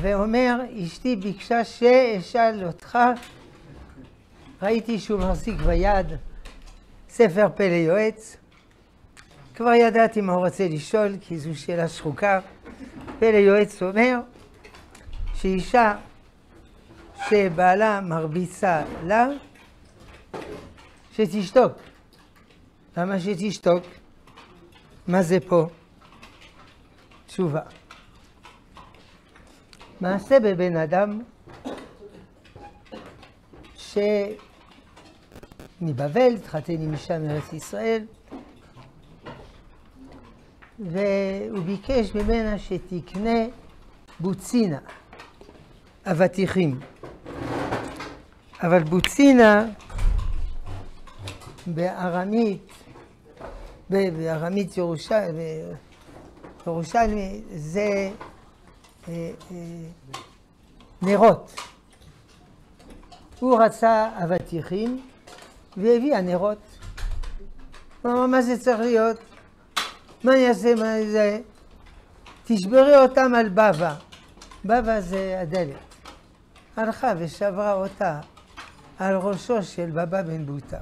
ואומר, אשתי ביקשה שאשאל אותך, ראיתי שהוא מחזיק ביד ספר פלא יועץ, כבר ידעתי מה הוא רוצה לשאול, כי זו שאלה שחוקה. פלא יועץ אומר שאישה שבעלה מרביצה לה, שתשתוק. למה שתשתוק? מה זה פה? תשובה. מעשה בבן אדם שמבבל, התחתן עם אישה מארץ ישראל, והוא ביקש ממנה שתקנה בוצינה, אבטיחים. אבל בוצינה בארמית, בארמית ירושלמי, זה נרות. הוא רצה אבטיחים והביאה נרות. הוא אמר, מה זה צריך להיות? מה אני אעשה מה זה? תשברי אותם על בבא. בבא זה הדלת. הלכה ושברה אותה על ראשו של בבא בן בוטה.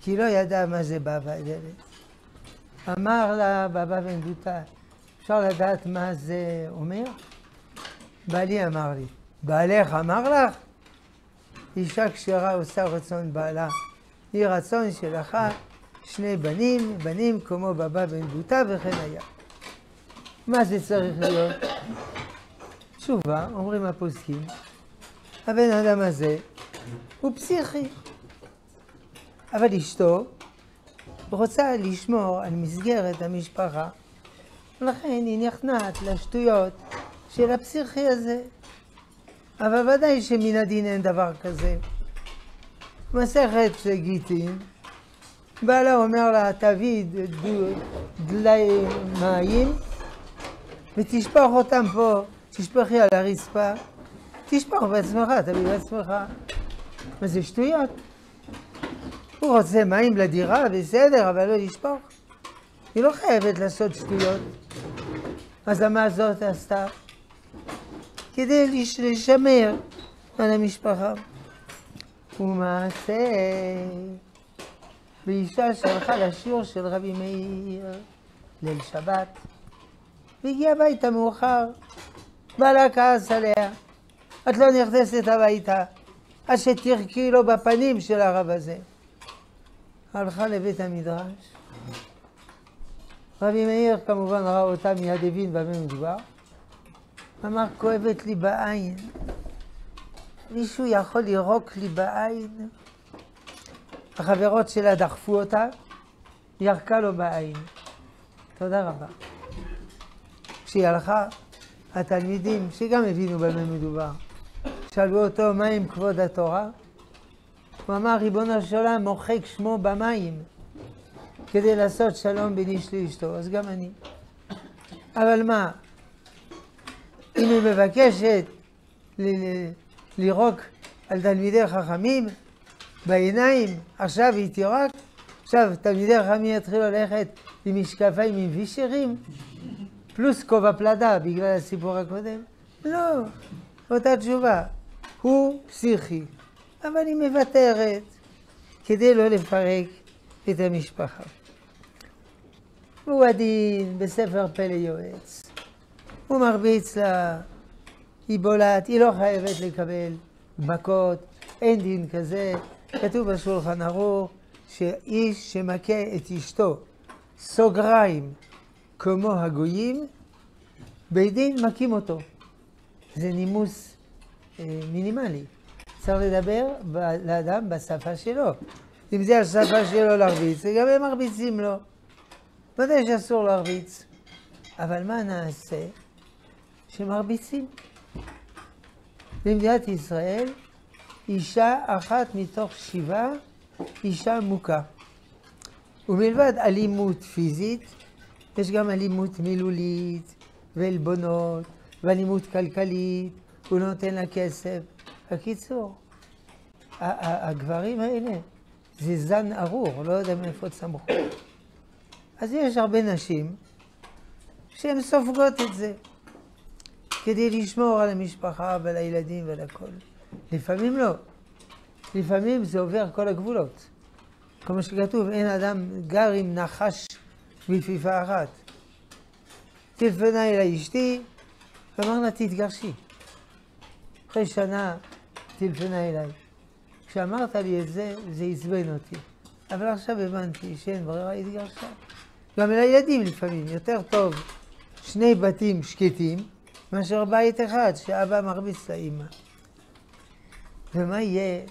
כי לא ידע מה זה בבא הדלת. אמר לה בבא בן בוטה, אפשר לדעת מה זה אומר? בעלי אמר לי. בעלך אמר לך? אישה כשרה עושה רצון בעלה. יהי רצון שלך שני בנים, בנים כמו בבא בן בוטה וכן היה. מה זה צריך להיות? תשובה, אומרים הפוסקים, הבן אדם הזה הוא פסיכי, אבל אשתו רוצה לשמור על מסגרת המשפחה, ולכן היא נכנעת לשטויות של הפסיכי הזה. אבל ודאי שמן הדין אין דבר כזה. מסכת גיטין, בעלה אומר לה, תביא דלי מים ותשפוך אותם פה, תשפכי על הרצפה, תשפוך בעצמך, תביא בעצמך. מה זה שטויות? הוא רוצה מים לדירה, בסדר, אבל לא לשפוך. היא לא חייבת לעשות שטויות. אז למה הזאת עשתה? כדי לשמר על המשפחה. ומעשה ואישה שהלכה לשיעור של רבי מאיר ליל שבת, והגיעה הביתה מאוחר, בעלה כעס עליה, את לא נכנסת הביתה, עד שתרקי לו בפנים של הרב הזה. הלכה לבית המדרש, רבי מאיר כמובן ראה אותה מיד הבין במה מדובר, אמר כואבת לי בעין, מישהו יכול לירוק לי בעין? החברות שלה דחפו אותה, ירקה לו בעין. תודה רבה. כשהיא הלכה, התלמידים, שגם הבינו במה מדובר, שאלו אותו, מה עם כבוד התורה? הוא אמר, ריבונו של עולם, מוחק שמו במים כדי לעשות שלום בין איש לאשתו, אז גם אני. אבל מה, אם היא מבקשת לירוק על תלמידי חכמים, בעיניים, עכשיו היא תירק, עכשיו תלמידי חכמים יתחילו ללכת עם משקפיים עם וישרים, פלוס כובע פלדה בגלל הסיפור הקודם? לא, אותה תשובה. הוא פסיכי, אבל היא מוותרת כדי לא לפרק את המשפחה. הוא עדין בספר פלא יועץ. הוא מרביץ לה, היא בולעת, היא לא חייבת לקבל מכות, אין דין כזה, כתוב בשולחן ערוך שאיש שמכה את אשתו, סוגריים, כמו הגויים, בית דין מכים אותו. זה נימוס אה, מינימלי. צריך לדבר לאדם בשפה שלו. אם זה השפה שלו להרביץ, גם הם מרביצים לו. ודאי שאסור להרביץ. אבל מה נעשה שמרביצים? במדינת ישראל אישה אחת מתוך שבעה אישה מוכה. ומלבד אלימות פיזית, יש גם אלימות מילולית ועלבונות ואלימות כלכלית, הוא לא נותן לה כסף. בקיצור, הגברים האלה זה זן ארור, לא יודע מאיפה צמחו. אז יש הרבה נשים שהן סופגות את זה. כדי לשמור על המשפחה ועל הילדים ועל הכל. לפעמים לא. לפעמים זה עובר כל הגבולות. כמו שכתוב, אין אדם גר עם נחש בכפיפה אחת. טלפנה אל אשתי, ואמר לה, תתגרשי. אחרי שנה טלפנה אליי. כשאמרת לי את זה, זה עצבן אותי. אבל עכשיו הבנתי שאין ברירה, התגרשה. גם אל הילדים לפעמים, יותר טוב שני בתים שקטים מאשר בית אחד שאבא מרביץ לאימא. ומה יהיה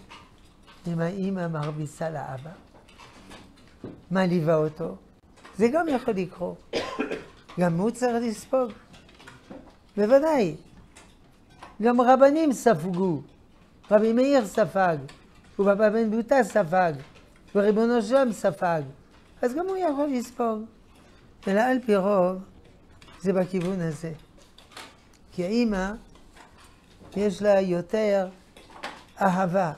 אם האימא מרביצה לאבא? מה ליווה אותו? זה גם יכול לקרות. גם הוא צריך לספוג. בוודאי. גם רבנים ספגו. רבי מאיר ספג, ובבא בן בוטה ספג, וריבונו שם ספג. אז גם הוא יכול לספוג. אלא על פי רוב זה בכיוון הזה. כי האימא, יש לה יותר אהבה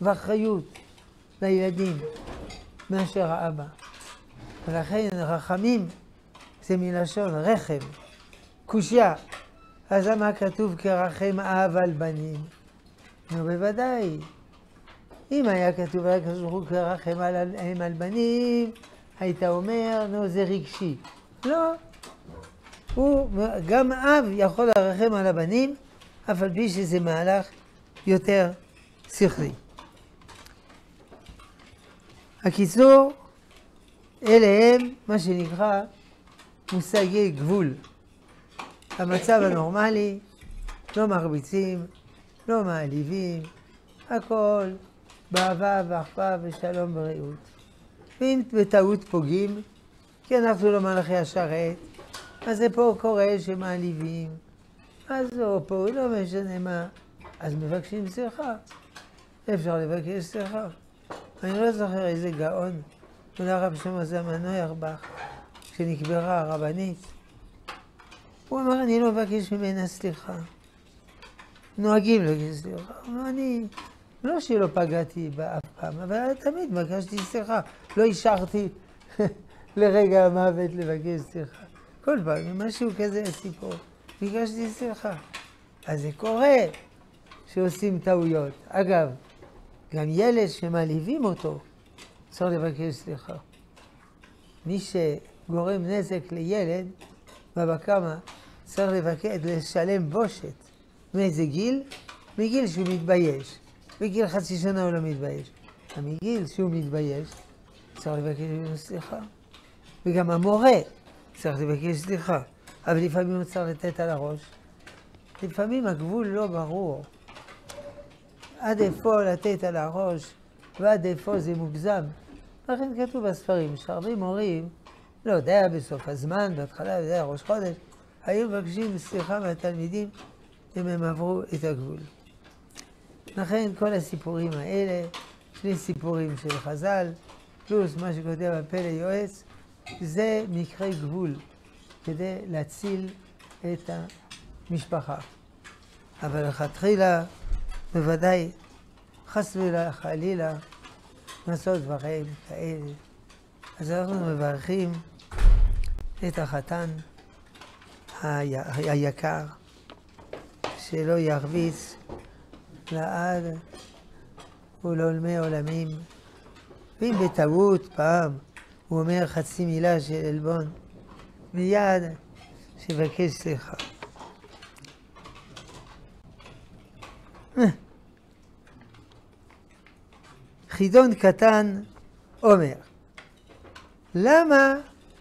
ואחריות לילדים מאשר האבא. ולכן רחמים זה מלשון רחם, קושייה. אז למה כתוב כרחם אב על בנים? נו, בוודאי. אם היה כתוב רק ברוך כרחם על, על בנים, היית אומר, נו, זה רגשי. לא. הוא, גם אב יכול לרחם על הבנים, אף על פי שזה מהלך יותר שכלי. הקיצור, אלה הם מה שנקרא מושגי גבול. המצב הנורמלי, לא מרביצים, לא מעליבים, הכל באהבה ואחווה ושלום ורעות. ואם בטעות פוגעים, כי אנחנו לא מלאכי השרת, אז זה פה קורה שמעליבים, אז לא פה, לא משנה מה, אז מבקשים סליחה. אפשר לבקש סליחה. אני לא זוכר איזה גאון, אולי הרב שלמה זמן נוירבך, כשנקברה הרבנית. הוא אמר, אני לא מבקש ממנה סליחה. נוהגים לבקש סליחה. אני, לא שלא פגעתי בה אף פעם, אבל תמיד בקשתי סליחה. לא אישרתי לרגע המוות לבקש סליחה. כל פעם, משהו כזה, סיפור. ביקשתי סליחה. אז זה קורה שעושים טעויות. אגב, גם ילד שמעליבים אותו, צריך לבקש סליחה. מי שגורם נזק לילד, בבא קמא, צריך לבקש, לשלם בושת. מאיזה גיל? מגיל שהוא מתבייש. בגיל חצי שנה הוא לא מתבייש. מגיל שהוא מתבייש, צריך לבקש ממנו סליחה. וגם המורה צריך לבקש סליחה. אבל לפעמים הוא צריך לתת על הראש. לפעמים הגבול לא ברור. עד איפה לתת על הראש ועד איפה זה מוגזם. לכן כתוב בספרים שהרבה מורים, לא יודע, בסוף הזמן, בהתחלה, זה היה ראש חודש, היו מבקשים סליחה מהתלמידים אם הם עברו את הגבול. לכן כל הסיפורים האלה, שני סיפורים של חז"ל, פלוס מה שכותב הפלא יועץ, זה מקרה גבול, כדי להציל את המשפחה. אבל לכתחילה, בוודאי, חס וחלילה, לעשות דברים כאלה. אז אנחנו מברכים את החתן היקר, שלא ירביץ לעד ולעולמי עולמים. ואם בטעות פעם הוא אומר חצי מילה של עלבון, מיד שיבקש סליחה. חידון קטן אומר, למה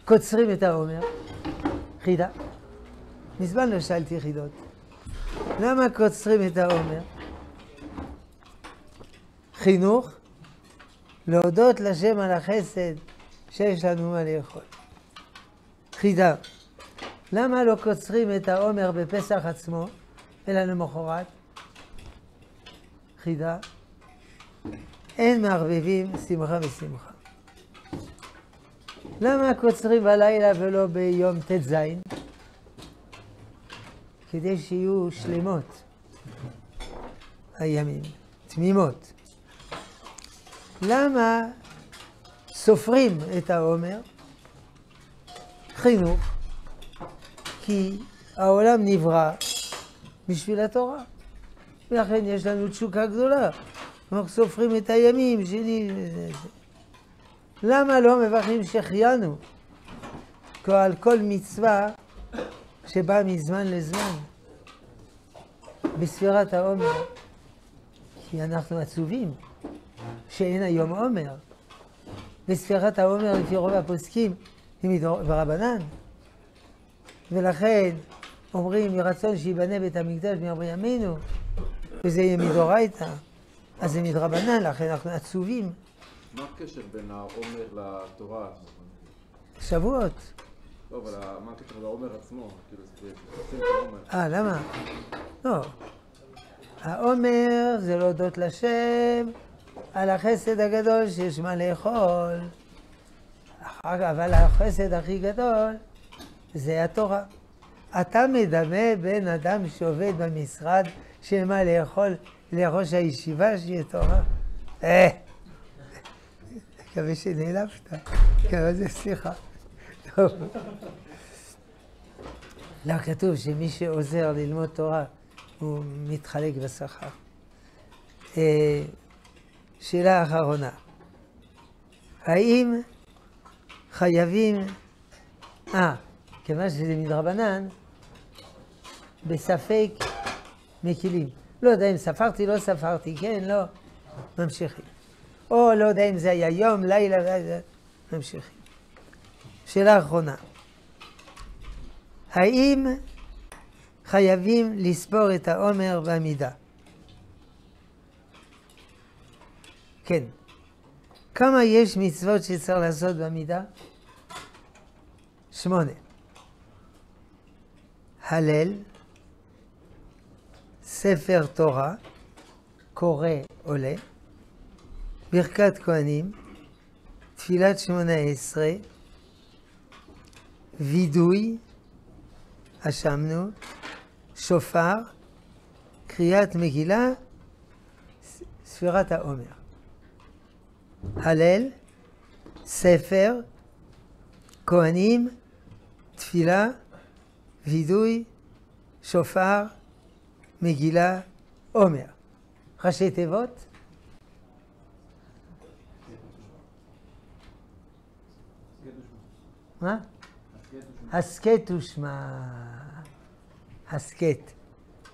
קוצרים את העומר? חידה. מזמן לא שאלתי חידות. למה קוצרים את העומר? חינוך, להודות לשם על החסד שיש לנו מה לאכול. חידה, למה לא קוצרים את העומר בפסח עצמו, אלא למחרת? חידה, אין מערבבים שמחה ושמחה. למה קוצרים בלילה ולא ביום ט"ז? כדי שיהיו שלמות הימים, תמימות. למה סופרים את העומר? חינוך, כי העולם נברא בשביל התורה. ולכן יש לנו תשוקה גדולה. אנחנו סופרים את הימים, שני... למה לא מברכים שהחיינו? על כל מצווה שבאה מזמן לזמן. בספירת העומר, כי אנחנו עצובים שאין היום עומר. בספירת העומר, לפי רוב הפוסקים, היא ברבנן. ולכן אומרים, יהי רצון שייבנה בית המקדש מימי ימינו, וזה יהיה מדורייתא. אז זה מדרבנן, לכן אנחנו עצובים. מה הקשר בין העומר לתורה? שבועות. לא, אבל מה הקשר לעומר עצמו? כאילו. אה, למה? לא. העומר זה להודות לשם על החסד הגדול שיש מה לאכול. אבל החסד הכי גדול זה התורה. אתה מדמה בן אדם שעובד במשרד שאין מה לאכול לראש הישיבה שיהיה תורה? אה, מקווה שנעלבת. סליחה. לא, כתוב שמי שעוזר ללמוד תורה, הוא מתחלק בשכר. שאלה אחרונה. האם חייבים... אה, כיוון שזה מדרבנן, בספק מקילים. לא יודע אם ספרתי, לא ספרתי, כן, לא, ממשיכים. או לא יודע אם זה היה יום, לילה, ממשיכים. שאלה אחרונה. האם חייבים לספור את העומר בעמידה? כן. כמה יש מצוות שצריך לעשות בעמידה? שמונה. הלל, ספר תורה, קורא עולה, ברכת כהנים, תפילת שמונה עשרה, וידוי, אשמנו, שופר, קריאת מגילה, ספירת העומר. הלל, ספר, כהנים, תפילה, וידוי, שופר, מגילה, עומר. ראשי תיבות? מה? הסכת ושמע. הסכת,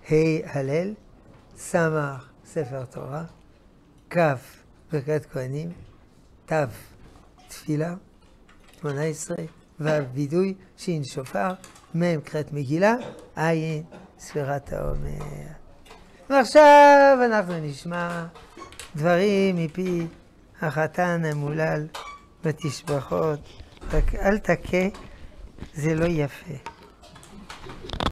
ה' הלל, סמך ספר תורה, כ' ברכת כהנים, ת' תפילה, שמונה עשרה, ו' וידוי, ש' שופר, מ' קריאת מגילה, ע' ספירת העומר. ועכשיו אנחנו נשמע דברים מפי החתן המולל בתשבחות, אל תכה, זה לא יפה.